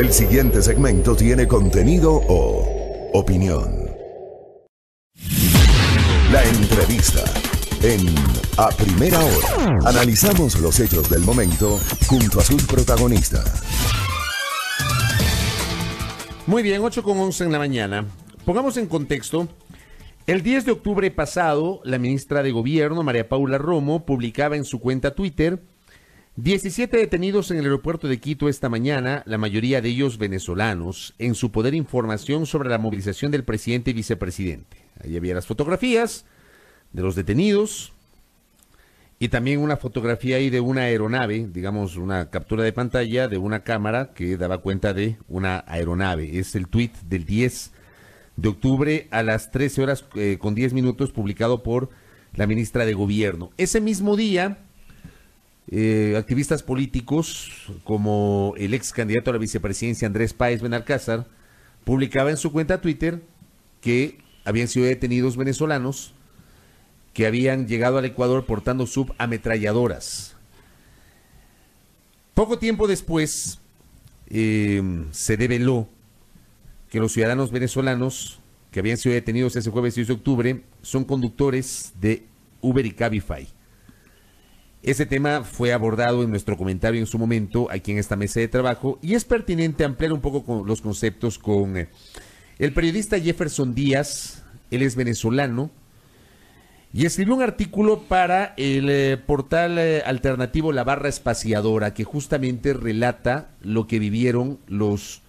El siguiente segmento tiene contenido o opinión. La entrevista en A Primera Hora. Analizamos los hechos del momento junto a sus protagonistas. Muy bien, 8 con 11 en la mañana. Pongamos en contexto. El 10 de octubre pasado, la ministra de Gobierno, María Paula Romo, publicaba en su cuenta Twitter 17 detenidos en el aeropuerto de Quito esta mañana, la mayoría de ellos venezolanos, en su poder información sobre la movilización del presidente y vicepresidente. Ahí había las fotografías de los detenidos y también una fotografía ahí de una aeronave, digamos una captura de pantalla de una cámara que daba cuenta de una aeronave. Es el tweet del 10 de octubre a las 13 horas eh, con 10 minutos publicado por la ministra de Gobierno. Ese mismo día, eh, activistas políticos como el ex candidato a la vicepresidencia Andrés Páez Benalcázar publicaba en su cuenta Twitter que habían sido detenidos venezolanos que habían llegado al Ecuador portando subametralladoras. Poco tiempo después eh, se develó que los ciudadanos venezolanos que habían sido detenidos ese jueves 6 de octubre son conductores de Uber y Cabify. Ese tema fue abordado en nuestro comentario en su momento aquí en esta mesa de trabajo y es pertinente ampliar un poco los conceptos con eh, el periodista Jefferson Díaz, él es venezolano, y escribió un artículo para el eh, portal eh, alternativo La Barra Espaciadora que justamente relata lo que vivieron los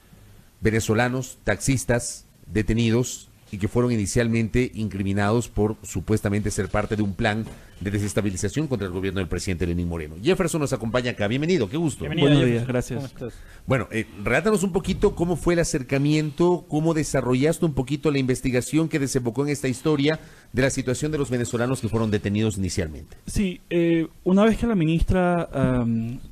venezolanos taxistas detenidos y que fueron inicialmente incriminados por supuestamente ser parte de un plan de desestabilización contra el gobierno del presidente Lenín Moreno. Jefferson nos acompaña acá. Bienvenido, qué gusto. Buenos días, gracias. Bueno, eh, relátanos un poquito cómo fue el acercamiento, cómo desarrollaste un poquito la investigación que desembocó en esta historia de la situación de los venezolanos que fueron detenidos inicialmente. Sí, eh, una vez que la ministra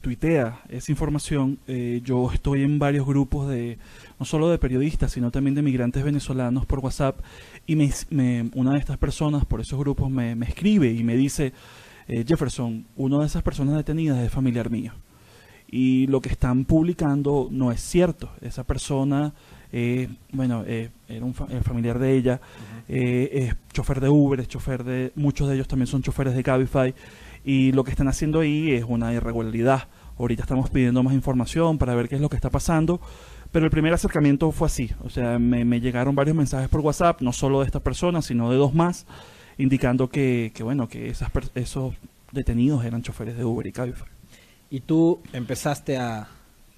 tuitea esa información, eh, yo estoy en varios grupos de no solo de periodistas, sino también de migrantes venezolanos por WhatsApp. Y me, una de estas personas por esos grupos me, escribe y me dice, eh, Jefferson, una de esas personas detenidas es familiar mío. Y lo que están publicando no es cierto. Esa persona, eh, bueno, eh, era un familiar de ella, es chofer de Uber, es chofer de, muchos de ellos también son choferes de Cabify. Y lo que están haciendo ahí es una irregularidad. Ahorita estamos pidiendo más información para ver qué es lo que está pasando pero el primer acercamiento fue así, o sea, me, llegaron varios mensajes por WhatsApp, no solo de esta persona, sino de dos más, indicando que, que bueno, que esas, esos detenidos eran choferes de Uber y Cabify. Y tú empezaste a,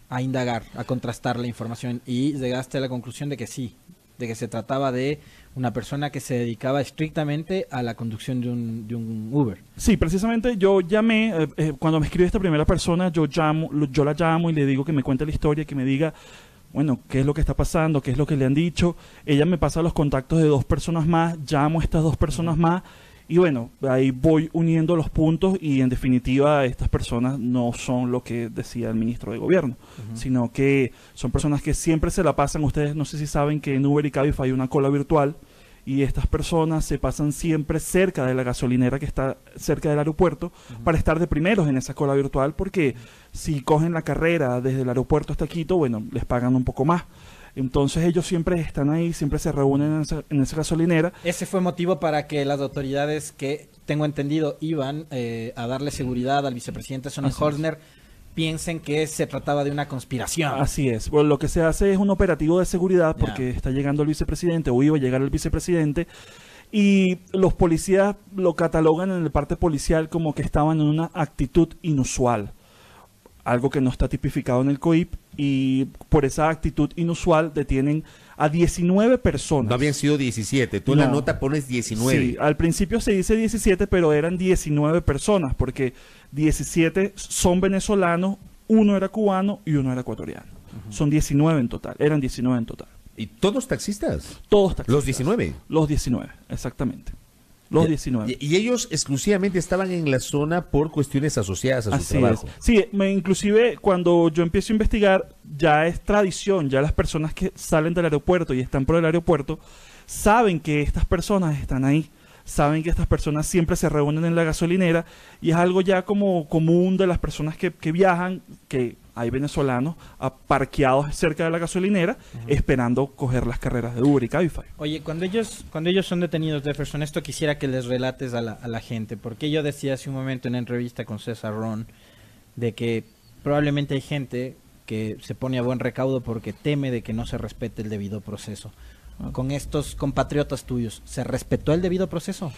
a indagar, a contrastar la información y llegaste a la conclusión de que sí, de que se trataba de una persona que se dedicaba estrictamente a la conducción de un, de un Uber. Sí, precisamente yo llamé, eh, eh, cuando me escribe esta primera persona, yo llamo, yo la llamo y le digo que me cuente la historia, que me diga bueno, qué es lo que está pasando, qué es lo que le han dicho. Ella me pasa los contactos de dos personas más, llamo a estas dos personas más y bueno, ahí voy uniendo los puntos y en definitiva estas personas no son lo que decía el ministro de gobierno, sino que son personas que siempre se la pasan, ustedes no sé si saben que en Uber y Cabify hay una cola virtual y estas personas se pasan siempre cerca de la gasolinera que está cerca del aeropuerto para estar de primeros en esa cola virtual porque si cogen la carrera desde el aeropuerto hasta Quito, bueno, les pagan un poco más. Entonces ellos siempre están ahí, siempre se reúnen en esa, en esa gasolinera. Ese fue motivo para que las autoridades que, tengo entendido, iban eh, a darle seguridad al vicepresidente Sonny Horner piensen que se trataba de una conspiración. Así es. Bueno, lo que se hace es un operativo de seguridad porque está llegando el vicepresidente o iba a llegar el vicepresidente y los policías lo catalogan en la parte policial como que estaban en una actitud inusual. Algo que no está tipificado en el COIP y por esa actitud inusual detienen a 19 personas. No habían sido 17, tú en la nota pones 19. Sí, al principio se dice 17, pero eran 19 personas porque 17 son venezolanos, uno era cubano y uno era ecuatoriano. Son 19 en total, eran 19 en total. ¿Y todos taxistas? Todos taxistas. ¿Los 19? Los 19, exactamente. Los 19. Y, ellos exclusivamente estaban en la zona por cuestiones asociadas a su trabajo. Sí, me, inclusive cuando yo empiezo a investigar, ya es tradición, ya las personas que salen del aeropuerto y están por el aeropuerto, saben que estas personas están ahí saben que estas personas siempre se reúnen en la gasolinera y es algo ya como común de las personas que, viajan, que hay venezolanos parqueados cerca de la gasolinera esperando coger las carreras de Uber y Cabify. Oye, cuando ellos, cuando ellos son detenidos, Jefferson, esto quisiera que les relates a la, a la gente, porque yo decía hace un momento en entrevista con César Ron de que probablemente hay gente que se pone a buen recaudo porque teme de que no se respete el debido proceso. Ah. Con estos compatriotas tuyos, ¿se respetó el debido proceso?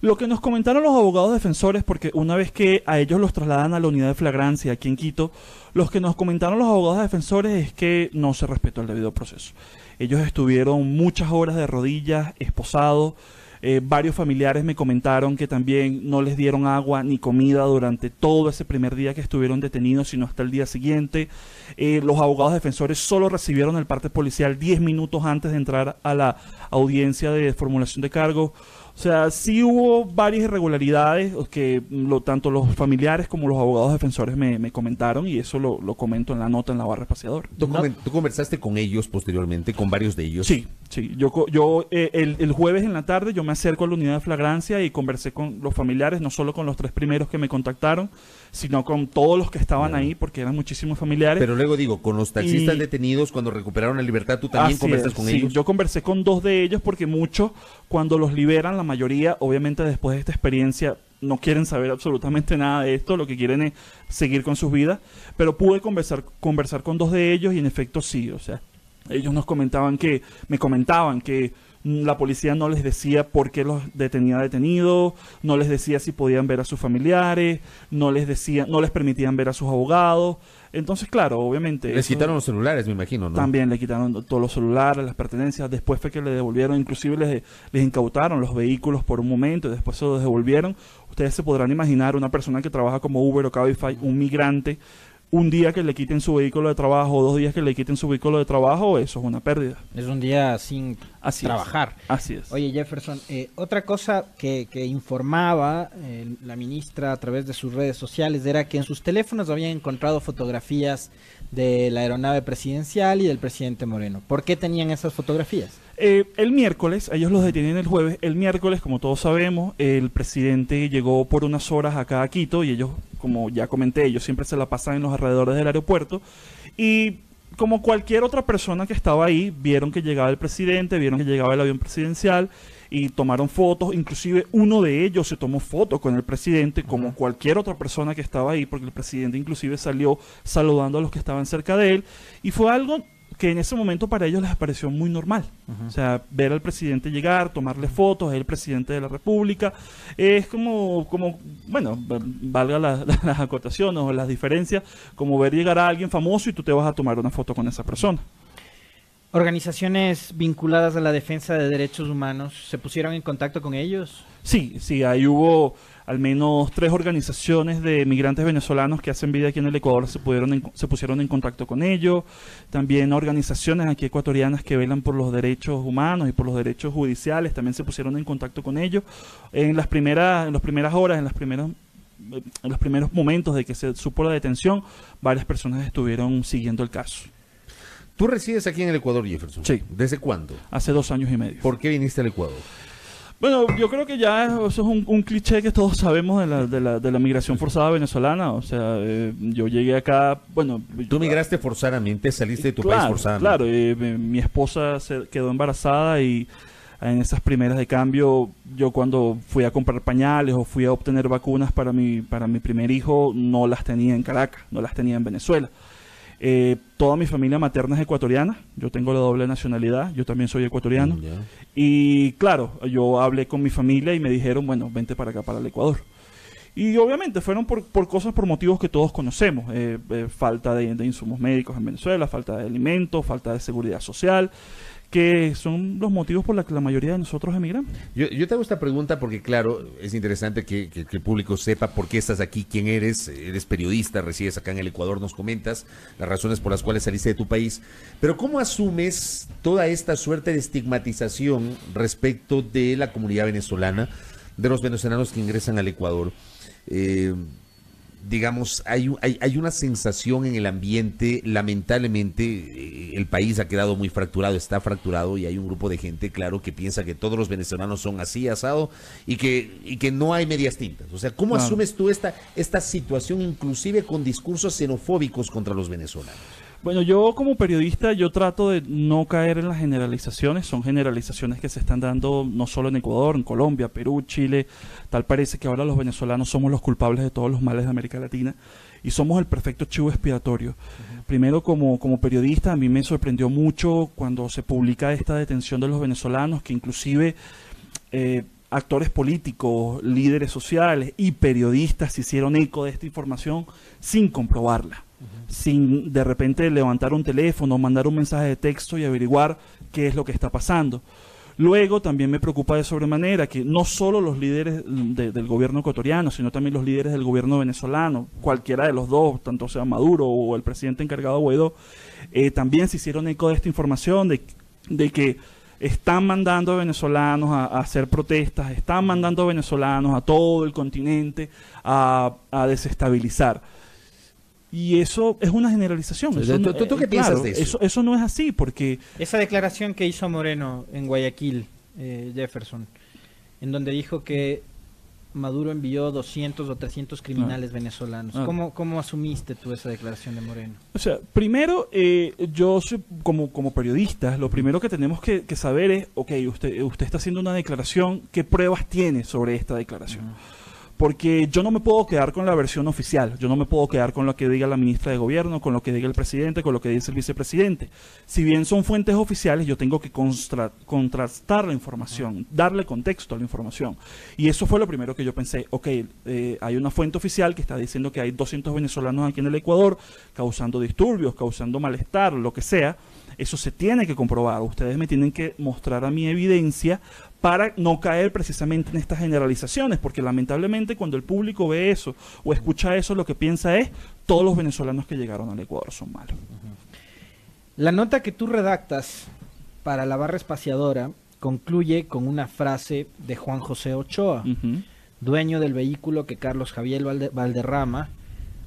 Lo que nos comentaron los abogados defensores, porque una vez que a ellos los trasladan a la unidad de flagrancia aquí en Quito, los que nos comentaron los abogados defensores es que no se respetó el debido proceso. Ellos estuvieron muchas horas de rodillas, esposados. Eh, varios familiares me comentaron que también no les dieron agua ni comida durante todo ese primer día que estuvieron detenidos, sino hasta el día siguiente. Eh, los abogados defensores solo recibieron el parte policial 10 minutos antes de entrar a la audiencia de formulación de cargo. O sea, sí hubo varias irregularidades que lo, tanto los familiares como los abogados defensores me, comentaron y eso lo, comento en la nota en la barra espaciador. ¿Tú, conversaste con ellos posteriormente, con varios de ellos? Sí, sí. Yo, yo eh, el, jueves en la tarde yo me acerco a la unidad de flagrancia y conversé con los familiares, no solo con los tres primeros que me contactaron, sino con todos los que estaban ahí, porque eran muchísimos familiares. Pero luego digo, con los taxistas detenidos cuando recuperaron la libertad, ¿tú también conversas con ellos? Yo conversé con dos de ellos porque muchos, cuando los liberan, la mayoría, obviamente después de esta experiencia, no quieren saber absolutamente nada de esto, lo que quieren es seguir con sus vidas, pero pude conversar, conversar con dos de ellos y en efecto sí, o sea, ellos nos comentaban que, me comentaban que la policía no les decía por qué los detenía detenidos, no les decía si podían ver a sus familiares, no les decía, no les permitían ver a sus abogados. Entonces, claro, obviamente. Les quitaron los celulares, me imagino, ¿no? También le quitaron todos los celulares, las pertenencias. Después fue que le devolvieron, inclusive les, les incautaron los vehículos por un momento y después se los devolvieron. Ustedes se podrán imaginar una persona que trabaja como Uber o Cabify, un migrante un día que le quiten su vehículo de trabajo o dos días que le quiten su vehículo de trabajo, eso es una pérdida. Es un día sin trabajar. Así es. Oye, Jefferson, eh, otra cosa que, informaba eh, la ministra a través de sus redes sociales era que en sus teléfonos habían encontrado fotografías de la aeronave presidencial y del presidente Moreno. ¿Por qué tenían esas fotografías? Eh, el miércoles, ellos los detienen el jueves, el miércoles, como todos sabemos, el presidente llegó por unas horas acá a Quito y ellos, como ya comenté, ellos siempre se la pasan en los alrededores del aeropuerto. Y como cualquier otra persona que estaba ahí, vieron que llegaba el presidente, vieron que llegaba el avión presidencial y tomaron fotos, inclusive uno de ellos se tomó fotos con el presidente como cualquier otra persona que estaba ahí, porque el presidente inclusive salió saludando a los que estaban cerca de él. Y fue algo que en ese momento para ellos les pareció muy normal. O sea, ver al presidente llegar, tomarle fotos, el presidente de la República, es como, como bueno, valga las acotaciones o las diferencias, como ver llegar a alguien famoso y tú te vas a tomar una foto con esa persona. ¿Organizaciones vinculadas a la defensa de derechos humanos se pusieron en contacto con ellos? Sí, sí, ahí hubo al menos tres organizaciones de migrantes venezolanos que hacen vida aquí en el Ecuador se, pudieron se pusieron en contacto con ellos. También organizaciones aquí ecuatorianas que velan por los derechos humanos y por los derechos judiciales también se pusieron en contacto con ellos. En las primeras, en las primeras horas, en las primeras en los primeros momentos de que se supo la detención, varias personas estuvieron siguiendo el caso. ¿Tú resides aquí en el Ecuador, Jefferson? Sí. ¿Desde cuándo? Hace dos años y medio. ¿Por qué viniste al Ecuador? Bueno, yo creo que ya eso es un, cliché que todos sabemos de la, de la, de la migración forzada venezolana. O sea, eh, yo llegué acá, bueno... Tú migraste forzadamente, saliste de tu país forzadamente. Claro, eh, mi, esposa se quedó embarazada y en esas primeras de cambio, yo cuando fui a comprar pañales o fui a obtener vacunas para mi, para mi primer hijo, no las tenía en Caracas, no las tenía en Venezuela. Eh, toda mi familia materna es ecuatoriana, yo tengo la doble nacionalidad, yo también soy ecuatoriano. Mm, y claro, yo hablé con mi familia y me dijeron, bueno, vente para acá, para el Ecuador. Y obviamente fueron por, por cosas, por motivos que todos conocemos. Eh, eh, falta de, de, insumos médicos en Venezuela, falta de alimentos, falta de seguridad social que son los motivos por los que la mayoría de nosotros emigramos. Yo, yo te hago esta pregunta porque, claro, es interesante que, el público sepa por qué estás aquí, quién eres, eres periodista, resides acá en el Ecuador, nos comentas las razones por las cuales saliste de tu país, pero ¿cómo asumes toda esta suerte de estigmatización respecto de la comunidad venezolana, de los venezolanos que ingresan al Ecuador? Eh, digamos, hay, hay, hay, una sensación en el ambiente, lamentablemente, eh, el país ha quedado muy fracturado, está fracturado y hay un grupo de gente, claro, que piensa que todos los venezolanos son así, asado, y que, y que no hay medias tintas. O sea, ¿cómo asumes tú esta, esta situación, inclusive con discursos xenofóbicos contra los venezolanos? Bueno, yo como periodista yo trato de no caer en las generalizaciones, son generalizaciones que se están dando no solo en Ecuador, en Colombia, Perú, Chile, tal parece que ahora los venezolanos somos los culpables de todos los males de América Latina y somos el perfecto chivo expiatorio. Primero como, como periodista a mí me sorprendió mucho cuando se publica esta detención de los venezolanos, que inclusive... Eh, actores políticos, líderes sociales y periodistas hicieron eco de esta información sin comprobarla sin de repente levantar un teléfono, mandar un mensaje de texto y averiguar qué es lo que está pasando. Luego también me preocupa de sobremanera que no solo los líderes del gobierno ecuatoriano, sino también los líderes del gobierno venezolano, cualquiera de los dos, tanto sea Maduro o el presidente encargado Guaidó, eh, también se hicieron eco de esta información de, de que están mandando a venezolanos a, hacer protestas, están mandando a venezolanos a todo el continente a desestabilizar. Y eso es una generalización. Eso, ¿Tú, qué piensas de eso? eso? no es así, porque... Esa declaración que hizo Moreno en Guayaquil, eh, Jefferson, en donde dijo que Maduro envió 200 o 300 criminales ah. venezolanos. Ah. ¿Cómo, asumiste tú esa declaración de Moreno? O sea, primero, eh, yo como, como periodista, lo primero que tenemos que, saber es, ok, usted, usted está haciendo una declaración, ¿qué pruebas tiene sobre esta declaración? Porque yo no me puedo quedar con la versión oficial, yo no me puedo quedar con lo que diga la ministra de Gobierno, con lo que diga el presidente, con lo que dice el vicepresidente. Si bien son fuentes oficiales, yo tengo que contrastar la información, darle contexto a la información. Y eso fue lo primero que yo pensé, ok, eh, hay una fuente oficial que está diciendo que hay 200 venezolanos aquí en el Ecuador causando disturbios, causando malestar, lo que sea. Eso se tiene que comprobar. Ustedes me tienen que mostrar a mi evidencia para no caer precisamente en estas generalizaciones, porque lamentablemente cuando el público ve eso o escucha eso, lo que piensa es todos los venezolanos que llegaron al Ecuador son malos. La nota que tú redactas para la barra espaciadora concluye con una frase de Juan José Ochoa, dueño del vehículo que Carlos Javier Valderrama,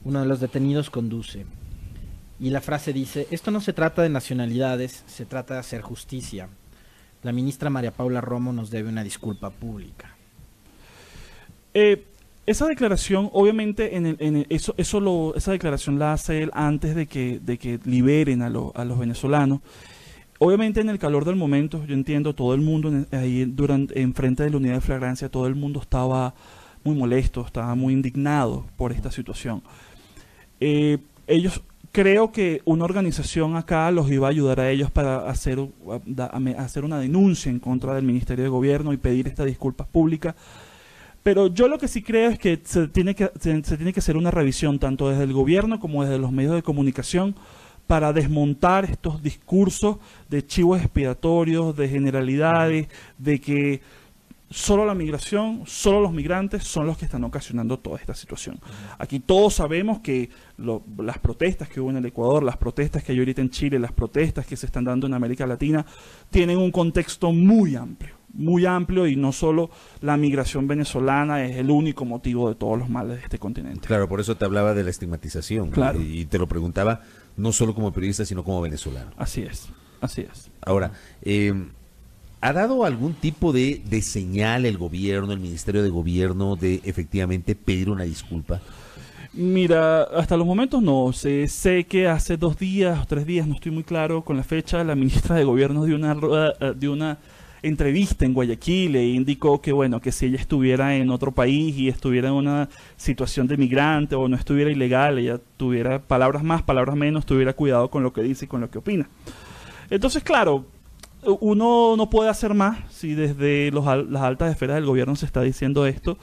uno de los detenidos, conduce. Y la frase dice, esto no se trata de nacionalidades, se trata de hacer justicia. La ministra María Paula Romo nos debe una disculpa pública. Eh, esa declaración, obviamente, en, eso, eso lo, esa declaración la hace él antes de que, de que liberen a, a los venezolanos. Obviamente en el calor del momento, yo entiendo, todo el mundo ahí durante, enfrente de la unidad de flagrancia, todo el mundo estaba muy molesto, estaba muy indignado por esta situación. Eh, ellos creo que una organización acá los iba a ayudar a ellos para hacer, hacer una denuncia en contra del Ministerio de Gobierno y pedir estas disculpas públicas. Pero yo lo que sí creo es que se tiene que, se, tiene que hacer una revisión tanto desde el gobierno como desde los medios de comunicación para desmontar estos discursos de chivos expiatorios, de generalidades, de que solo la migración, solo los migrantes son los que están ocasionando toda esta situación. Aquí todos sabemos que las protestas que hubo en el Ecuador, las protestas que hay ahorita en Chile, las protestas que se están dando en América Latina, tienen un contexto muy amplio, muy amplio y no solo la migración venezolana es el único motivo de todos los males de este continente. Claro, por eso te hablaba de la estigmatización y te lo preguntaba no solo como periodista, sino como venezolano. Así es, así es. Ahora, eh, ¿Ha dado algún tipo de, señal el gobierno, el Ministerio de Gobierno, de efectivamente pedir una disculpa? Mira, hasta los momentos no. Sé, sé que hace dos días o tres días, no estoy muy claro con la fecha, la ministra de Gobierno dio una, eh, de una entrevista en Guayaquil e indicó que, bueno, que si ella estuviera en otro país y estuviera en una situación de migrante o no estuviera ilegal, ella tuviera palabras más, palabras menos, tuviera cuidado con lo que dice y con lo que opina. Entonces, claro, uno no puede hacer más si desde las altas esferas del gobierno se está diciendo esto,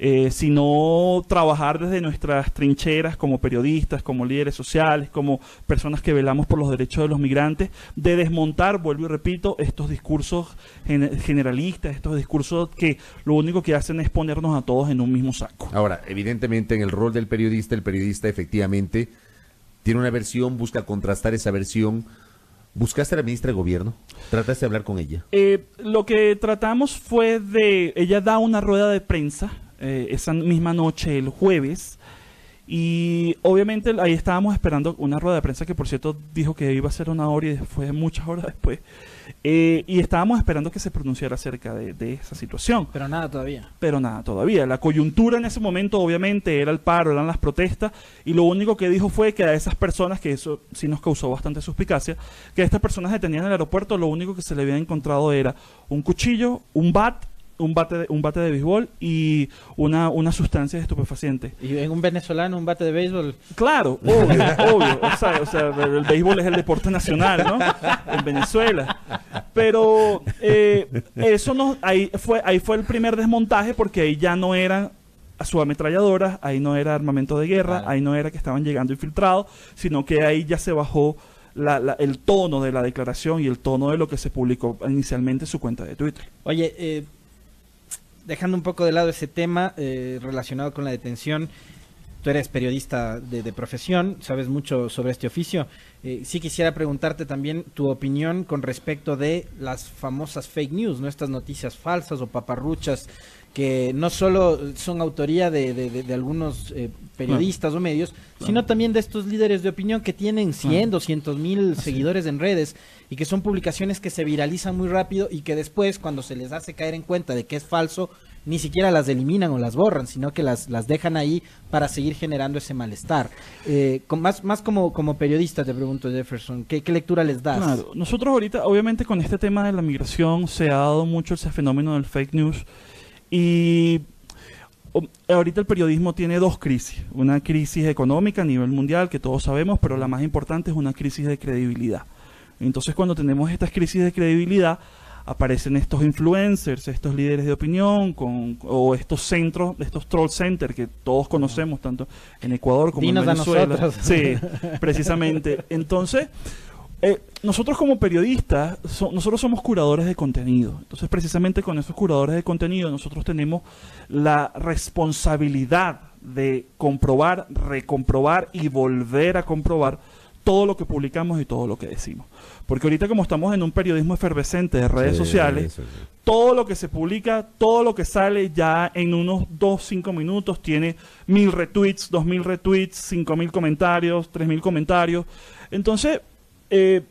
eh, sino trabajar desde nuestras trincheras como periodistas, como líderes sociales, como personas que velamos por los derechos de los migrantes, de desmontar, vuelvo y repito, estos discursos generalistas, estos discursos que lo único que hacen es ponernos a todos en un mismo saco. Ahora, evidentemente en el rol del periodista, el periodista efectivamente tiene una versión, busca contrastar esa versión ¿Buscaste a la ministra de Gobierno? ¿Trataste de hablar con ella? Eh, lo que tratamos fue de... Ella da una rueda de prensa eh, esa misma noche, el jueves, Y obviamente ahí estábamos esperando una rueda de prensa que por cierto dijo que iba a ser una hora y fue muchas horas después. Eh, y estábamos esperando que se pronunciara acerca de, esa situación. Pero nada todavía. Pero nada todavía. La coyuntura en ese momento obviamente era el paro, eran las protestas. Y lo único que dijo fue que a esas personas, que eso sí nos causó bastante suspicacia, que a estas personas detenían en el aeropuerto, lo único que se le había encontrado era un cuchillo, un bat un bate de, un bate de béisbol y una, una sustancia estupefaciente. ¿Y en un venezolano un bate de béisbol? Claro, obvio, obvio. O sea, el béisbol es el deporte nacional, ¿no? En Venezuela. Pero eh, eso no, ahí fue, ahí fue el primer desmontaje porque ahí ya no eran subametralladoras, ahí no era armamento de guerra, ahí no era que estaban llegando infiltrados, sino que ahí ya se bajó el tono de la declaración y el tono de lo que se publicó inicialmente en su cuenta de Twitter. Oye, eh, dejando un poco de lado ese tema eh, relacionado con la detención, tú eres periodista de, profesión, sabes mucho sobre este oficio. Eh, sí quisiera preguntarte también tu opinión con respecto de las famosas fake news, ¿no? Estas noticias falsas o paparruchas que no solo son autoría de, algunos eh, periodistas o medios, sino también de estos líderes de opinión que tienen 100, 200 mil seguidores en redes y que son publicaciones que se viralizan muy rápido y que después, cuando se les hace caer en cuenta de que es falso, ni siquiera las eliminan o las borran, sino que las, las dejan ahí para seguir generando ese malestar. Eh, más más como, como periodista, te pregunto, Jefferson, ¿qué, lectura les das? Nosotros ahorita, obviamente con este tema de la migración se ha dado mucho ese fenómeno del fake news y ahorita el periodismo tiene dos crisis. Una crisis económica a nivel mundial, que todos sabemos, pero la más importante es una crisis de credibilidad. Entonces cuando tenemos estas crisis de credibilidad, aparecen estos influencers, estos líderes de opinión, con, o estos centros, estos troll centers que todos conocemos, tanto en Ecuador como en Venezuela. Sí, precisamente. Entonces, eh, nosotros como periodistas, nosotros somos curadores de contenido. Entonces, precisamente con esos curadores de contenido, nosotros tenemos la responsabilidad de comprobar, recomprobar y volver a comprobar todo lo que publicamos y todo lo que decimos. Porque ahorita como estamos en un periodismo efervescente de redes sociales, todo lo que se publica, todo lo que sale ya en unos 2, 5 minutos tiene mil retweets, dos mil retweets, cinco mil comentarios, tres mil comentarios. Entonces, eh,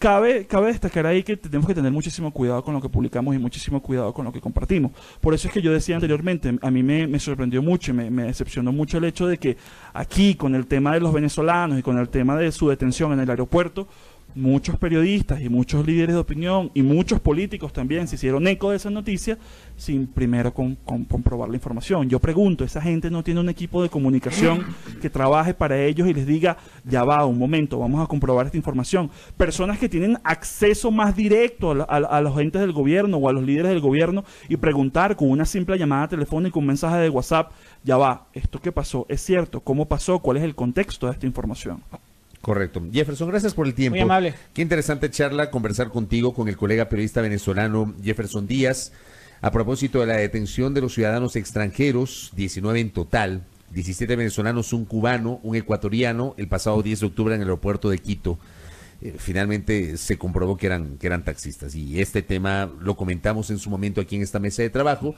cabe, cabe destacar ahí que tenemos que tener muchísimo cuidado con lo que publicamos y muchísimo cuidado con lo que compartimos. Por eso es que yo decía anteriormente, a mí me, sorprendió mucho y me, me, decepcionó mucho el hecho de que aquí, con el tema de los venezolanos y con el tema de su detención en el aeropuerto, muchos periodistas y muchos líderes de opinión y muchos políticos también se hicieron eco de esa noticia sin primero comprobar la información. Yo pregunto, ¿esa gente no tiene un equipo de comunicación que trabaje para ellos y les diga, ya va, un momento, vamos a comprobar esta información? Personas que tienen acceso más directo a, los entes del gobierno o a los líderes del gobierno y preguntar con una simple llamada telefónica, un mensaje de WhatsApp, ya va, ¿esto qué pasó? ¿Es cierto? ¿Cómo pasó? ¿Cuál es el contexto de esta información? Correcto. Jefferson, gracias por el tiempo. Muy amable. Qué interesante charla, conversar contigo con el colega periodista venezolano Jefferson Díaz a propósito de la detención de los ciudadanos extranjeros, 19 en total, 17 venezolanos, un cubano, un ecuatoriano, el pasado 10 de octubre en el aeropuerto de Quito. Eh, finalmente se comprobó que eran, que eran taxistas y este tema lo comentamos en su momento aquí en esta mesa de trabajo.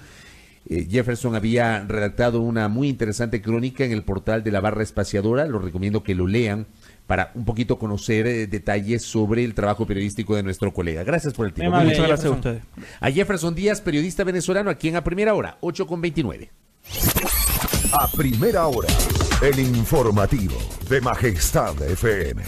Eh, Jefferson había redactado una muy interesante crónica en el portal de la barra espaciadora, lo recomiendo que lo lean para un poquito conocer eh, detalles sobre el trabajo periodístico de nuestro colega. Gracias por el tiempo. Muchas gracias a ustedes. A Jefferson Díaz, periodista venezolano, aquí en A Primera Hora, 8 con 29. A Primera Hora, el informativo de Majestad FM.